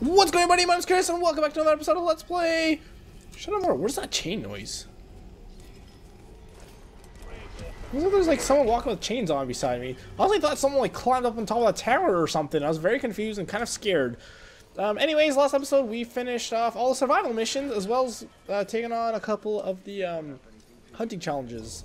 What's going on, buddy? My name's Chris, and welcome back to another episode of Let's Play Shadowmoor. Where's that chain noise? Looks like there's like someone walking with chains on beside me. I honestly thought someone like climbed up on top of a tower or something. I was very confused and kind of scared. Um, anyways, last episode we finished off all the survival missions as well as uh, taking on a couple of the um, hunting challenges.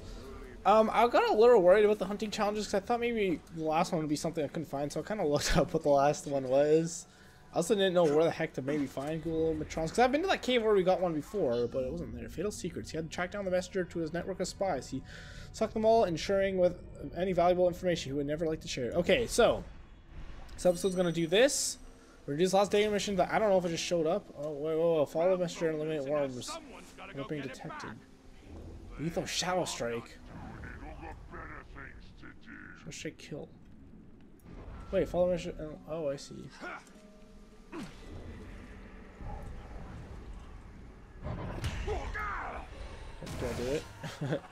Um, I got a little worried about the hunting challenges because I thought maybe the last one would be something I couldn't find, so I kind of looked up what the last one was. I also didn't know where the heck to maybe find Ghoul Matrons, because I've been to that cave where we got one before, but it wasn't there. Fatal Secrets. He had to track down the messenger to his network of spies. He sucked them all, ensuring with any valuable information he would never like to share. Okay, so, this episode's going to do this. We're going to do this last day mission that I don't know if it just showed up. Oh, wait, wait, wait. Follow the messenger and eliminate worms. Not being detected. Lethal Shadow Strike. Shadow Strike kill. Wait, follow the messenger. Oh, I see. I do it?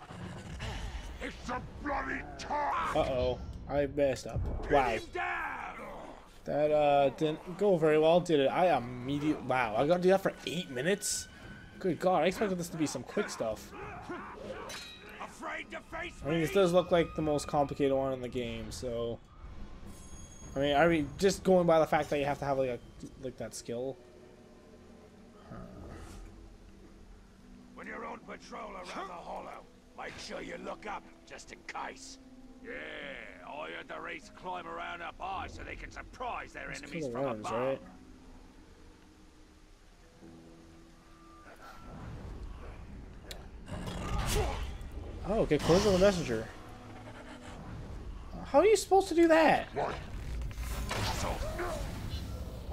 It's a bloody talk. Uh-oh. I messed up. Wow. That uh didn't go very well, did it? I immediately wow, I gotta do that for eight minutes? Good god, I expected this to be some quick stuff. To face I mean this does look like the most complicated one in the game, so I mean I mean just going by the fact that you have to have like a like that skill. When you're on patrol around the hollow, make sure you look up just in case. Yeah, I heard the race climb around up high so they can surprise their Let's enemies from worms, above. right? Oh, get close to the messenger. How are you supposed to do that?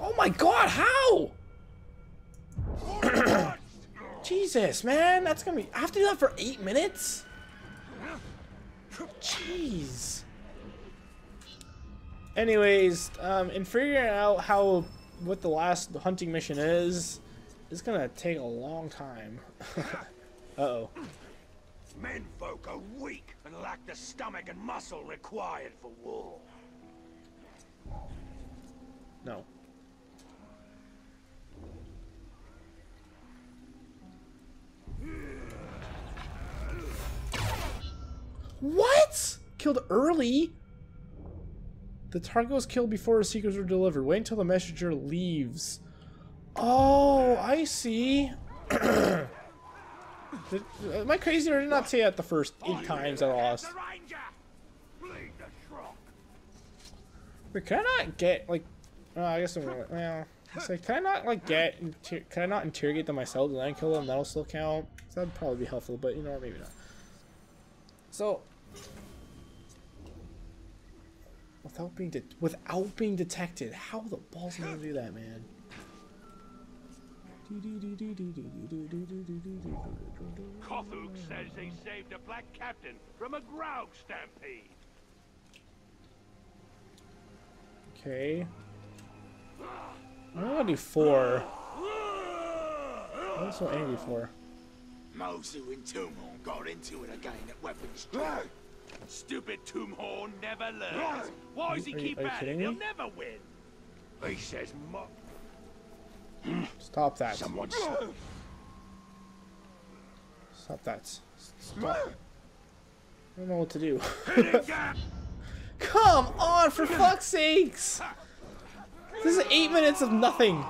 Oh my god, how? Jesus, man, that's gonna be. I have to do that for eight minutes? Jeez. Anyways, um, in figuring out how what the last hunting mission is, it's gonna take a long time. uh oh. Menfolk are weak and lack the stomach and muscle required for war. No. What? Killed early? The target was killed before his secrets were delivered. Wait until the messenger leaves. Oh, I see. Did- Am I crazy or did I not say that the first eight times I lost? Wait, can I not get like? Uh, I guess I'm gonna. Well, can I not like get? Can I not interrogate them myself and then kill them? That'll still count. So that'd probably be helpful, but you know, what, maybe not. So, without being de without being detected, how the balls am I gonna do that, man? Kothuk says they saved a black captain from a ground stampede. Okay. I'm gonna do four. What am I so angry for? Mosu and Toomhorn got into it again at Weapons Trade. Stupid Tombhorn never learns. Why does he keep at it? He'll never win. He says mo- Stop that. Someone Stop that. Stop. I don't know what to do. Come on, for fuck's sakes! This is eight minutes of nothing.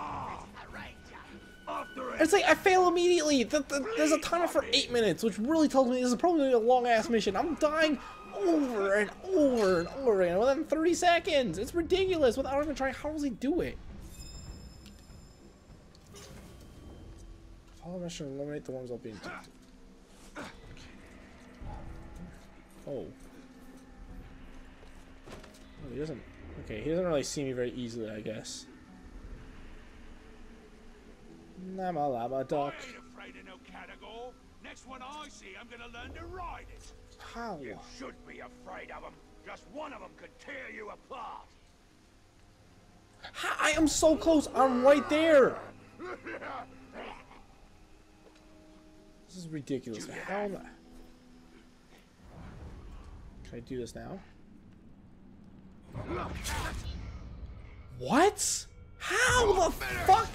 It's like I fail immediately. The, the, there's a timer for eight minutes, which really tells me this is probably a long ass mission. I'm dying over and over and over again within 30 seconds. It's ridiculous. Without even trying, how does he do it? Follow mission, eliminate the worms while being detected. Oh. Oh, he doesn't. Okay, he doesn't really see me very easily, I guess. Nama lama I duck. ain't afraid of no Caragor. Next one I see, I'm gonna learn to ride it. How? You should be afraid of them. Just one of them could tear you apart. I am so close. I'm right there. This is ridiculous. How I... Can I do this now? What? How the fuck?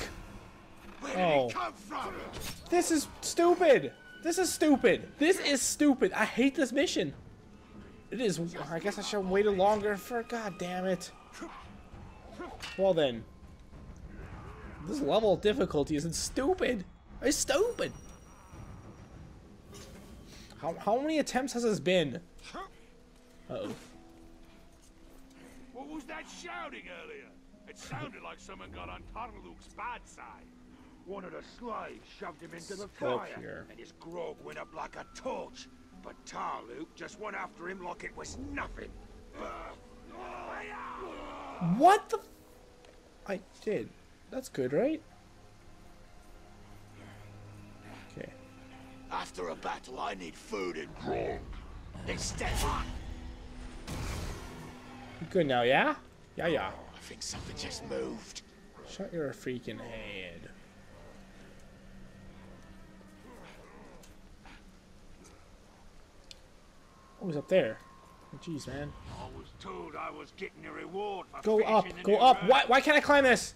Where Oh. he come from? This is stupid. This is stupid. This is stupid. I hate this mission. It is. I guess I should have waited longer for. God damn it. Well then. This level of difficulty isn't stupid. It's stupid. How, how many attempts has this been? Uh oh. What was that shouting earlier? It sounded like someone got on Tarluke's bad side. One of the slaves shoved him into the fire, here. and his grog went up like a torch. But Tarluke just went after him like it was nothing. What the? F I did. That's good, right? Okay. After a battle, I need food and grog. Instead, You good now, yeah? Yeah, yeah. I think something just moved. Shut your freaking head. Oh, was up there. Jeez, man. I was told I was getting a reward for Go up, go up. road. Why, why can't I climb this?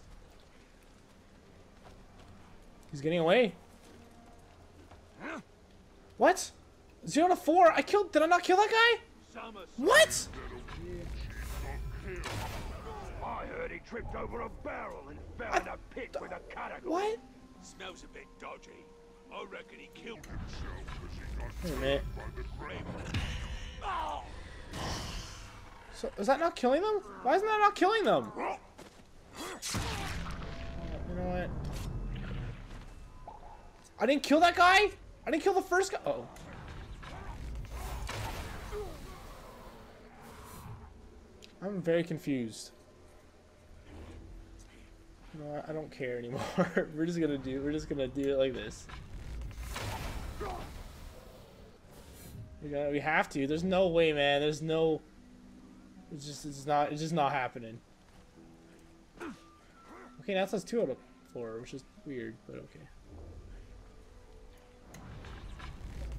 He's getting away. Huh? What? Zero to four? I killed. Did I not kill that guy? Summer What? I heard he tripped over a barrel and fell in a pit with a Caragor. What? Smells a bit dodgy. I reckon he killed himself Wait a minute. So, is that not killing them? Why isn't that not killing them? You know what? I didn't kill that guy? I didn't kill the first guy? Uh oh. I'm very confused. What? I don't care anymore. we're just gonna do we're just gonna do it like this. We got we have to. There's no way, man. There's no it's just it's not it's just not happening. Okay, now it says two out of four, which is weird, but okay.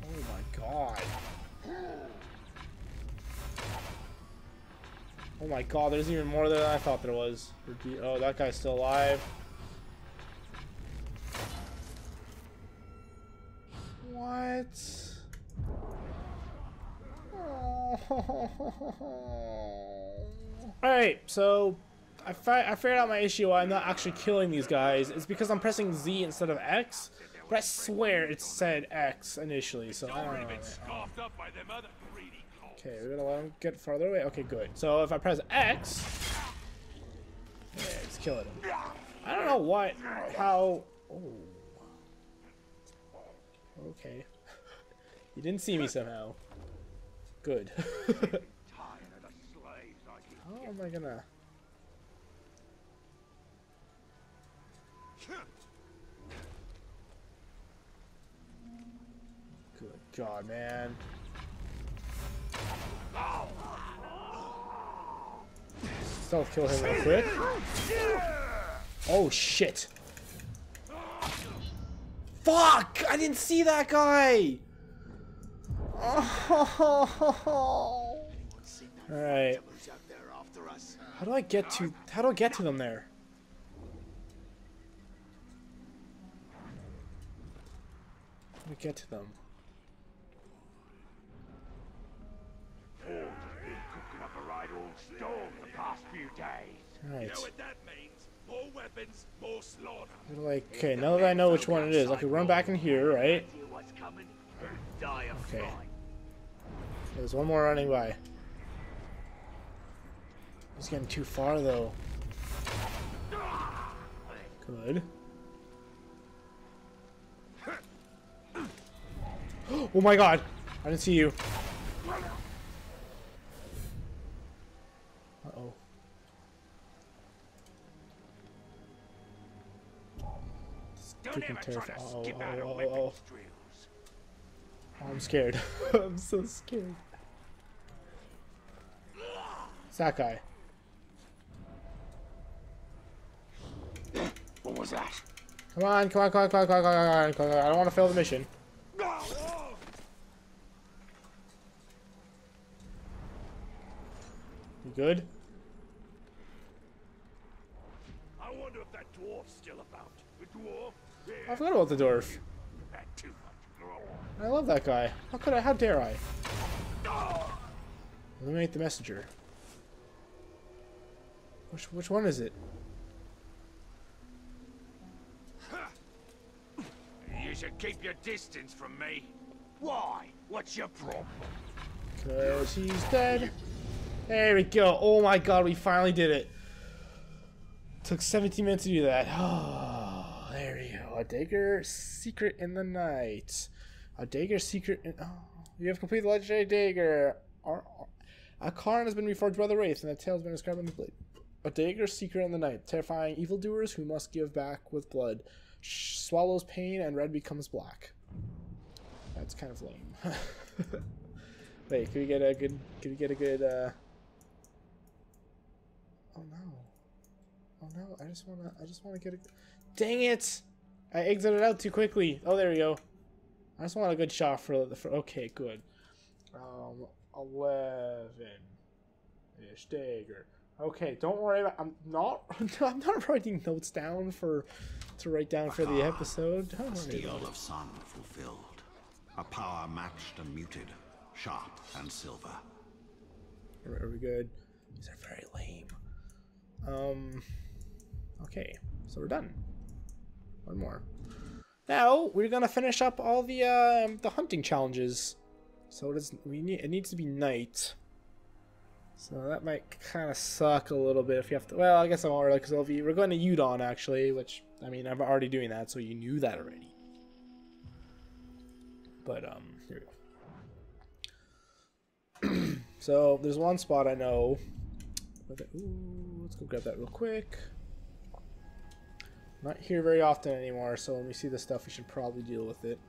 Oh my god. Oh my god, there's even more than I thought there was. Oh, that guy's still alive. Alright, so I, fi I figured out my issue why I'm not actually killing these guys. It's because I'm pressing Z instead of X, but I swear it said X initially, so I don't know. Okay, we're gonna let him get farther away. Okay, good. So if I press X, yeah, it's killing him. I don't know what, how. Oh. Okay. you didn't see me somehow. Good. How am I gonna? Good God, man. Stealth kill him real quick. Oh shit. Fuck! I didn't see that guy! Oh. After us. How do I get to how do I get to them there? How do I get to them? Right. How Okay, now that I know which one it is, I can run back in here, right? Okay. There's one more running by. He's getting too far though. Good. Oh my god! I didn't see you. Uh oh. Don't ever try to. Skip out weapons oh. Drills. I'm scared. I'm so scared. It's that guy. What was that? Come on, come on, come on, come on, come on, come on, come on, come on. I don't want to fail the mission. You good? I wonder wonder if that dwarf's still about. The dwarf? Yeah, I forgot about the dwarf. had too much grog. I love that guy. How could I? How dare I? Eliminate the messenger. Which which one is it? You should keep your distance from me. Why? What's your problem? Cause he's dead. There we go. Oh my god, we finally did it. Took 17 minutes to do that. Oh, there we go. A dagger secret in the night. A dagger secret in. Oh, you have completed the legendary dagger. Acharn has been reforged by the Wraith, and the tail has been inscribed on the blade. A dagger secret in the night, terrifying evildoers who must give back with blood. Sh- swallows pain, and red becomes black. That's kind of lame. Wait, can we get a good? Can we get a good? uh... Oh no! Oh no! I just wanna. I just wanna get a. Dang it! I exited out too quickly. Oh, there we go. I just want a good shot for the. For, okay, good. Um, eleven. Ish dagger. Okay, don't worry about. I'm not. I'm not writing notes down for to write down for the episode. Don't worry about steel it. of sun fulfilled. A power matched and muted. Sharp and silver. Are we good? These are very lame. Um. Okay, so we're done. One more. Now we're gonna finish up all the um the hunting challenges. So it is we need it needs to be night. So that might kind of suck a little bit if you have to. Well, I guess I won't really because be we're going to Udûn actually, which I mean I'm already doing that, so you knew that already. But um, here we go. So there's one spot I know. Ooh, let's go grab that real quick. Not here very often anymore, so when we see this stuff, we should probably deal with it.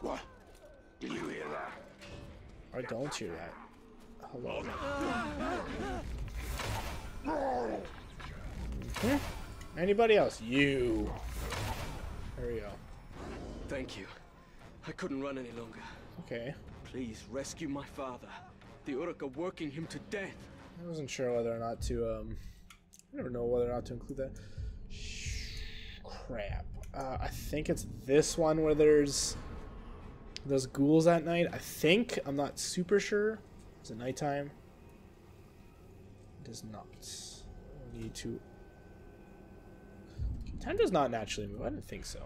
What? Do you hear that? I don't hear that. Hello. Hmm? Anybody else? You. There we go. Thank you. I couldn't run any longer. Okay. Please rescue my father. The Uruka working him to death. I wasn't sure whether or not to, um, I never know whether or not to include that. Crap. Uh, I think it's this one where there's those ghouls at night. I think. I'm not super sure. Is it nighttime? It is not. I need to. Time does not naturally move. I didn't think so.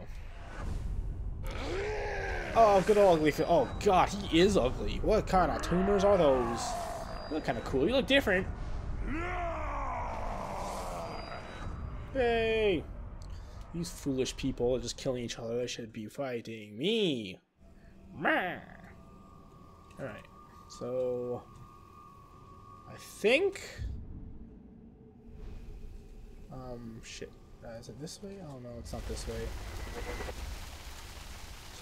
Oh, good old ugly. Oh god, he is ugly. What kind of tumors are those? You look kind of cool. You look different. Hey! These foolish people are just killing each other. They should be fighting me. Alright. So. I think. Um, shit. Uh, is it this way? Oh no, it's not this way.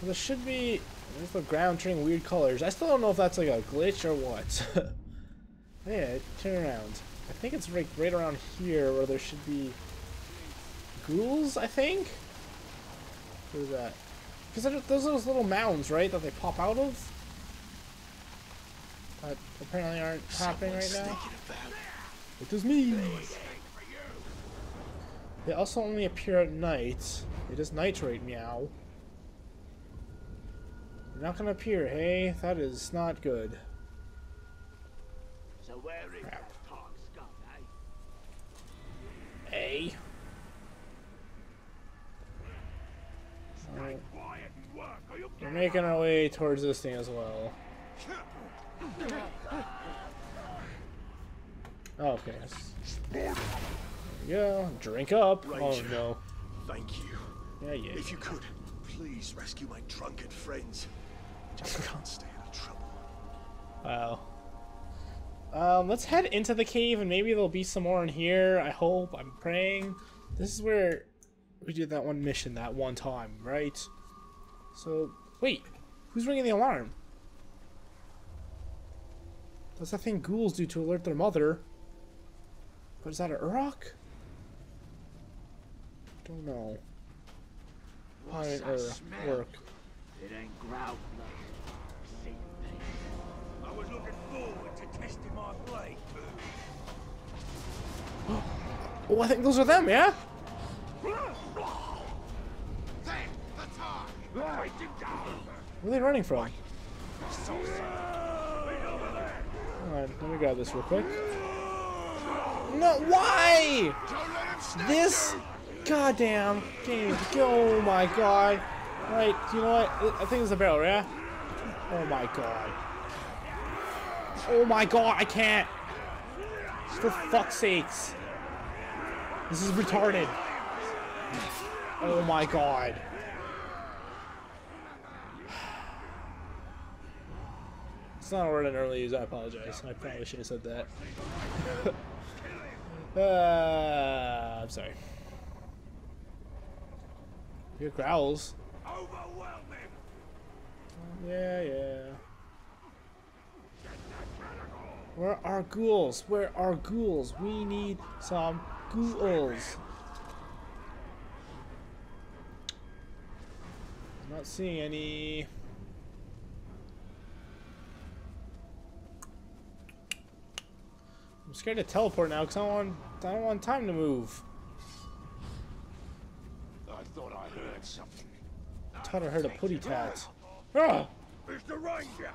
So there should be. There's the ground turning weird colors. I still don't know if that's like a glitch or what. yeah, turn around. I think it's right, right around here where there should be ghouls, I think? What is that? Because those are those little mounds, right, that they pop out of? That apparently aren't happening right now. It is me! They also only appear at night. It is night right, meow. Not gonna appear, hey? That is not good. So where is Crap. that scum, eh? Hey? Stay quiet and work, or you'll We're making our way towards this thing as well. Oh, okay. There we go. Drink up. Oh no. Thank you. Yeah, yeah. If you could, please rescue my drunken friends. Just can't stay out of trouble. Wow. Um, let's head into the cave and maybe there'll be some more in here. I hope. I'm praying. This is where we did that one mission that one time, right? So, wait. Who's ringing the alarm? What's that thing ghouls do to alert their mother? But is that a Uruk? Don't know. Why What's did that smell? It ain't grout blood. Was looking forward to testing my blade. Oh, I think those are them, yeah? Where are they running from? Alright, let me grab this real quick. No, why? This goddamn game. Oh my god. Right, you know what? I think it's a barrel, yeah? Oh my god. Oh my god, I can't. For fuck's sakes. This is retarded. Oh my god. It's not a word I normally use, I apologize. I probably should have said that. uh, I'm sorry. Your growls. Overwhelming. Yeah, yeah. Where are ghouls? Where are ghouls? We need some ghouls. I'm not seeing any. I'm scared to teleport now because I don't want I don't want time to move. I thought I heard something. I thought I heard a putty tat. Ah! Mr. Ranger.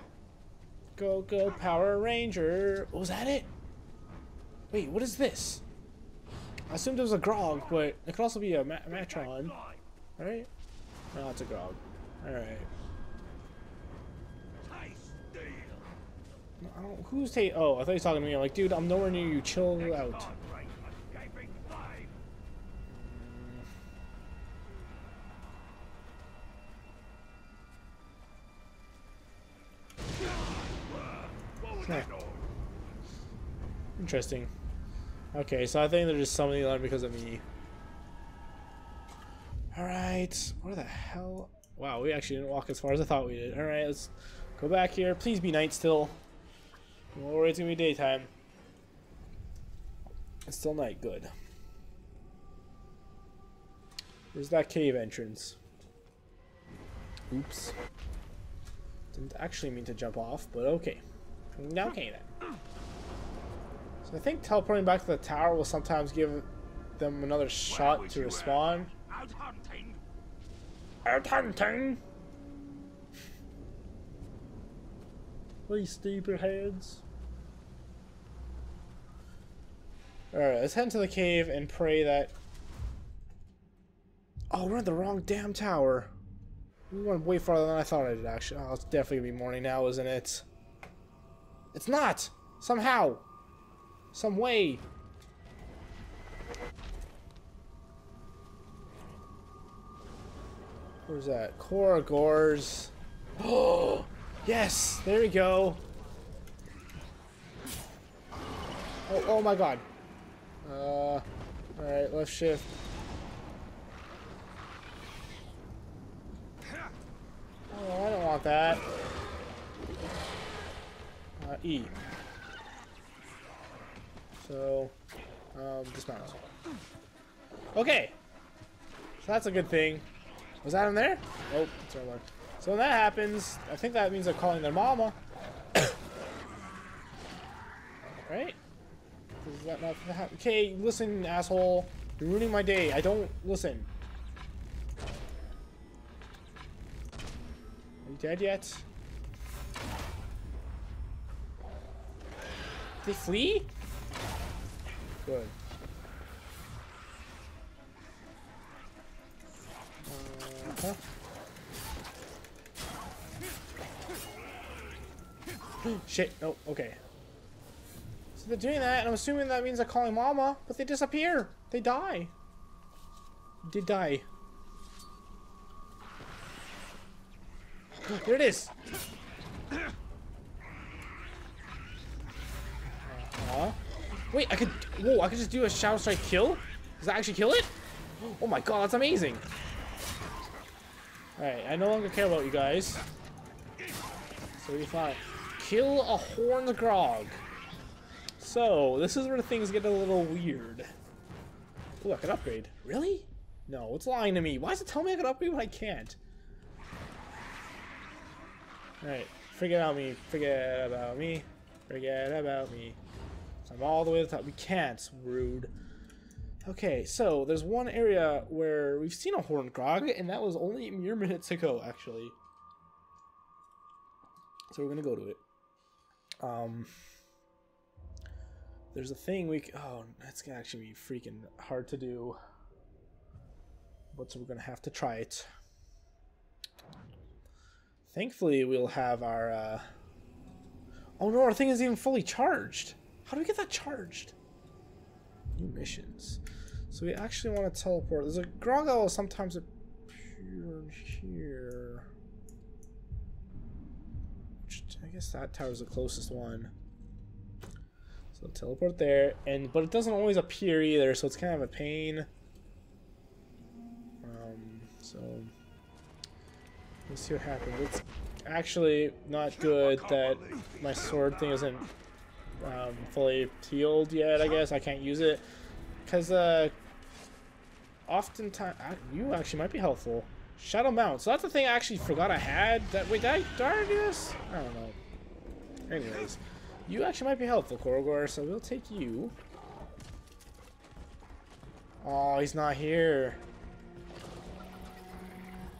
Go, go, Power Ranger. Was that it? Wait, what is this? I assumed it was a Graug, but it could also be a Ma Matron. Right? No, it's a Graug. Alright. I don't, who's ta- Oh, I thought he was talking to me. I'm like, dude, I'm nowhere near you. Chill out. Noise? Interesting. Okay, so I think they're just summoning them because of me. Alright, where the hell? Wow, we actually didn't walk as far as I thought we did. Alright, let's go back here. Please be night still. Don't worry, it's gonna be daytime. It's still night, good. Where's that cave entrance? Oops. Didn't actually mean to jump off, but okay. Okay then. So I think teleporting back to the tower will sometimes give them another shot to respawn. Out hunting. Out hunting! Please stupid heads. Alright, let's head into the cave and pray that... Oh, we're in the wrong damn tower. We went way farther than I thought I did, actually. Oh, it's definitely gonna be morning now, isn't it? It's not! Somehow! Some way! Where's that? Caragors. Oh, yes! There we go. Oh, oh my god. Uh, alright, left shift. Oh, I don't want that. Uh, E. So, um, dismount. Okay. So that's a good thing. Was that in there? Nope, it's one. So when that happens, I think that means they're calling their mama. right? Is that not ha- Okay, listen, asshole. You're ruining my day. I don't listen. Are you dead yet? They flee? Good. Uh-huh. Shit, no, okay. So they're doing that, and I'm assuming that means they're calling Mama, but they disappear. They die. Did die. There it is. Wait, I could. Whoa, I could just do a Shadow Strike kill? Does that actually kill it? Oh my god, that's amazing. Alright, I no longer care about you guys. So we fine. Kill a horned Graug. So, this is where things get a little weird. Oh, I can upgrade. Really? No, it's lying to me. Why does it tell me I can upgrade when I can't? Alright, forget about me. Forget about me. Forget about me. I'm all the way to the top. We can't. Rude. Okay, so there's one area where we've seen a horned Graug, and that was only mere minutes ago, actually. So we're gonna go to it. Um, there's a thing we. c- Oh, that's gonna actually be freaking hard to do. But so we're gonna have to try it. Thankfully, we'll have our. Uh... Oh no, our thing is even fully charged. How do we get that charged? New missions. So we actually want to teleport. There's a Graug that will sometimes appear here. Which I guess that tower's the closest one. So teleport there, and but it doesn't always appear either, so it's kind of a pain. Um, so let's see what happens. It's actually not good that my sword thing isn't um, fully healed yet. I guess I can't use it because uh, oftentimes you actually might be helpful. Shadow Mount. So that's the thing I actually forgot I had. That wait, did I, did I already do this? I don't know. Anyways, you actually might be helpful, Caragor. So we'll take you. Oh, he's not here.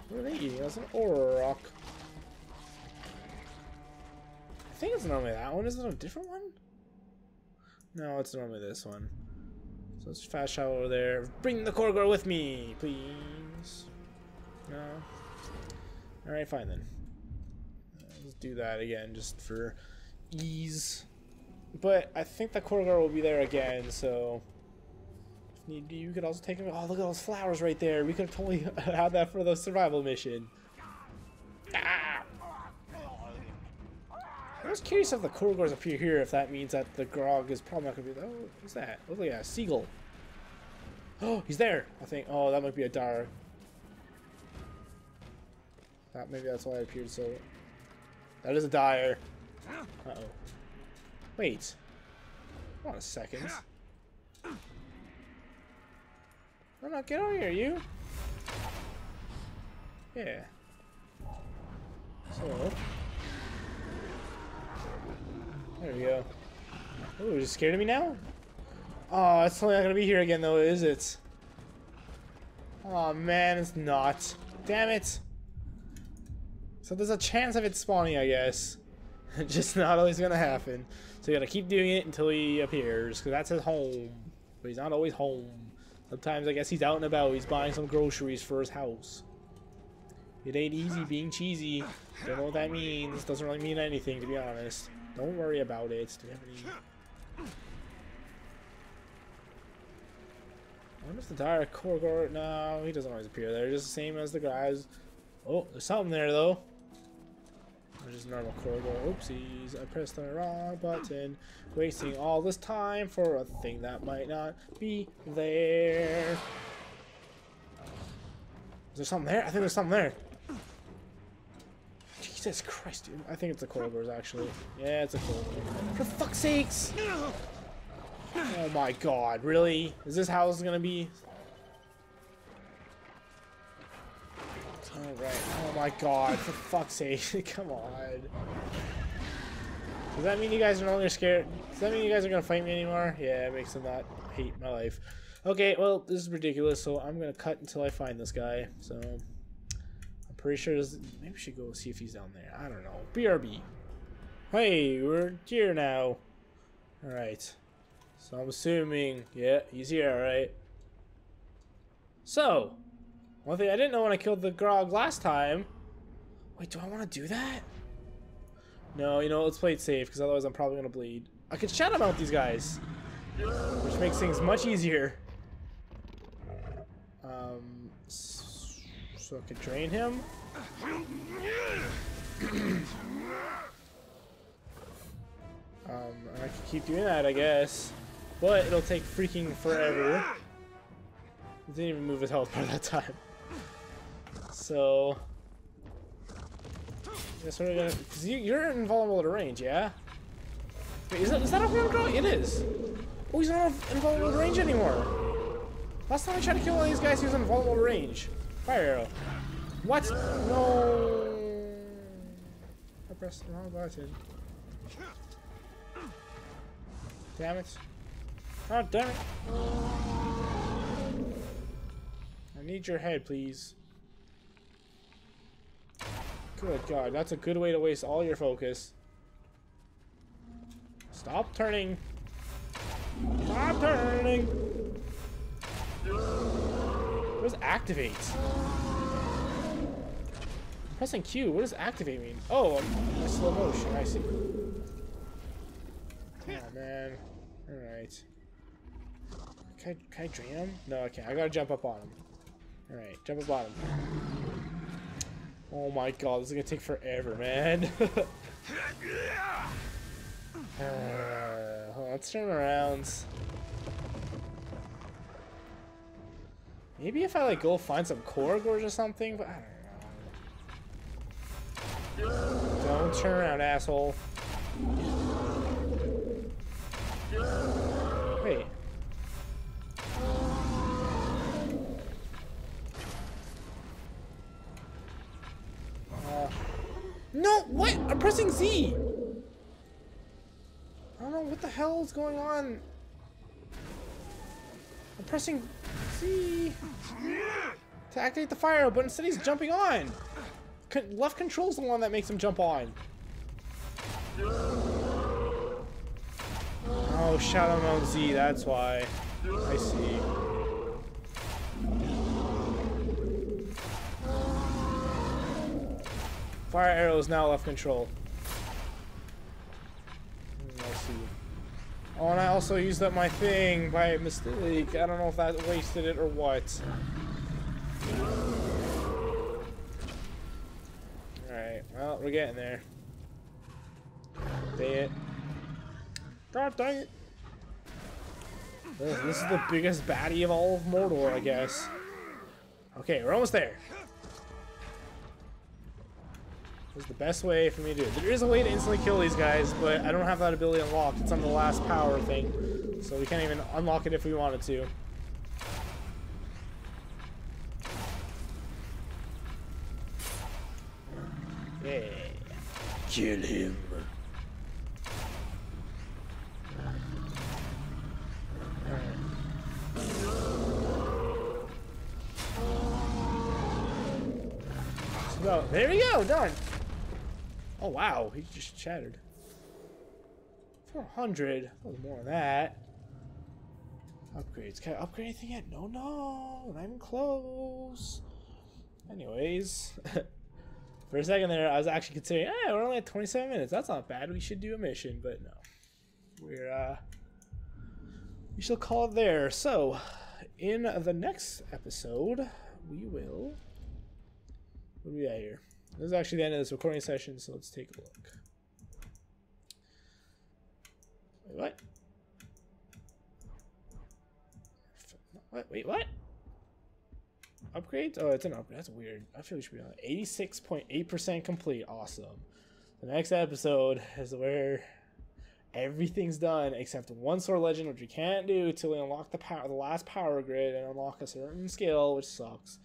What are they eating? That's an Auroch. I think it's normally that one. Is it a different one? No, it's normally this one. So let's fast travel over there. Bring the Caragor with me, please. No. Alright, fine then. Let's do that again, just for ease. But I think the Caragor will be there again, so... You could also take him. Oh, look at those flowers right there. We could have totally had that for the survival mission. Ah! I was curious if the Caragors appear here, if that means that the Graug is probably not going to be... Oh, what's that? Oh, like a seagull. Oh, he's there! I think... Oh, that might be a Dar. That, maybe that's why it appeared so... That is a dire. Uh-oh. Wait. Hold on a second. No, no, get over here, you! Yeah. So... There we go. Ooh, is it scared of me now? Oh, it's totally not gonna be here again though, is it? Oh man, it's not. Damn it! So there's a chance of it spawning, I guess. Just not always gonna happen. So you gotta keep doing it until he appears, because that's his home. But he's not always home. Sometimes I guess he's out and about, he's buying some groceries for his house. It ain't easy being cheesy. Don't know what that means. Doesn't really mean anything, to be honest. Don't worry about it. Do we have any... I the dire Caragor... No, he doesn't always appear there. Just the same as the guys. Oh, there's something there, though. Or just normal Caragor. Oopsies. I pressed the wrong button. Wasting all this time for a thing that might not be there. Is there something there? I think there's something there. Jesus Christ, dude. I think it's the Caragors, actually. Yeah, it's a Caragor. For fuck's sakes! Oh my god, really? Is this how it's gonna be? Alright, oh my god, for fuck's sake, come on. Does that mean you guys are no longer scared? Does that mean you guys are gonna fight me anymore? Yeah, it makes them not hate my life. Okay, well, this is ridiculous, so I'm gonna cut until I find this guy, so... Pretty sure maybe we should go see if he's down there. I don't know. BRB. Hey, we're here now. Alright. So I'm assuming, yeah, he's here, alright. So, one thing I didn't know when I killed the Graug last time. Wait, do I want to do that? No, you know, let's play it safe, because otherwise I'm probably going to bleed. I could shadow mount these guys, which makes things much easier. Um, s- so I could drain him. Um, I could keep doing that, I guess. But it'll take freaking forever. It didn't even move his health by that time. So... I guess we're gonna... Cause you, you're invulnerable to range, yeah? Wait, is that, is that a horn dog? It is! Oh, he's not invulnerable to range anymore! Last time I tried to kill one of these guys, he was invulnerable to range. Fire arrow. What? No! I pressed the wrong button. Damn it. Oh, damn it. I need your head, please. Good God, that's a good way to waste all your focus. Stop turning. Stop turning. What does activate? I'm pressing Q. What does activate mean? Oh, I'm in slow motion. I see. Oh man. Alright. Can I, can I drain him? No, I can't. I gotta jump up on him. Alright, jump up on him. Oh my god, this is gonna take forever, man. uh, let's turn around. Maybe if I like go find some Caragors or something, but I don't know. Don't turn around, asshole. Wait. Uh, no, what? I'm pressing Z. I don't know what the hell is going on. I'm pressing Z to activate the fire, but instead he's jumping on. Con left control's the one that makes him jump on. Oh, Shadow Mount Z, that's why. I see. Fire arrow is now left control. Hmm, I see. Oh, and I also used up my thing by mistake. I don't know if that wasted it or what. Alright, well, we're getting there. Day it. God dang it. This, this is the biggest baddie of all of Mordor, I guess. Okay, we're almost there. This is the best way for me to do it. There is a way to instantly kill these guys, but I don't have that ability unlocked. It's on the last power thing. So we can't even unlock it if we wanted to. Yeah. Kill him. go. There we go, done. Oh wow, he just shattered. 400. Oh, more than that. Upgrades. Can I upgrade anything yet? No, no. Not even close. Anyways. For a second there, I was actually considering, hey, we're only at 27 minutes. That's not bad. We should do a mission, but no. We're, uh... We shall call it there. So, in the next episode, we will... What do we got here? This is actually the end of this recording session, so let's take a look. Wait, what? What? Wait, what? Upgrades? Oh, it's an upgrade. That's weird. I feel we should be on 86.8% complete. Awesome. The next episode is where everything's done except one sword legend, which we can't do till we unlock the power, the last power grid, and unlock a certain skill, which sucks.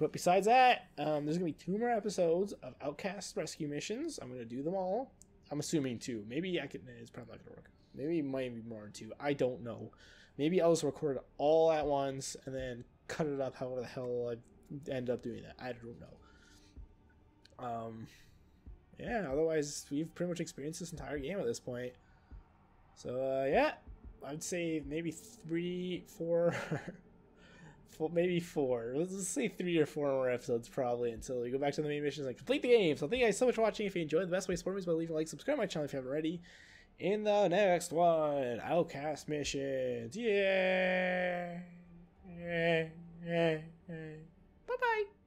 But besides that, um, there's gonna be two more episodes of Outcast rescue missions. I'm gonna do them all. I'm assuming two. Maybe I can. It's probably not gonna work. Maybe it might be more than two. I don't know. Maybe I'll just record it all at once and then cut it up however the hell I end up doing that. I don't know. Um, yeah. Otherwise, we've pretty much experienced this entire game at this point. So uh, yeah, I'd say maybe three, four. four, maybe four. Let's say three or four more episodes probably until you go back to the main missions and complete the game. So thank you guys so much for watching. If you enjoyed, the best way to support me is by leaving a like, subscribe to my channel if you haven't already. In the next one, Outcast missions. Yeah. yeah. yeah. yeah. Bye bye.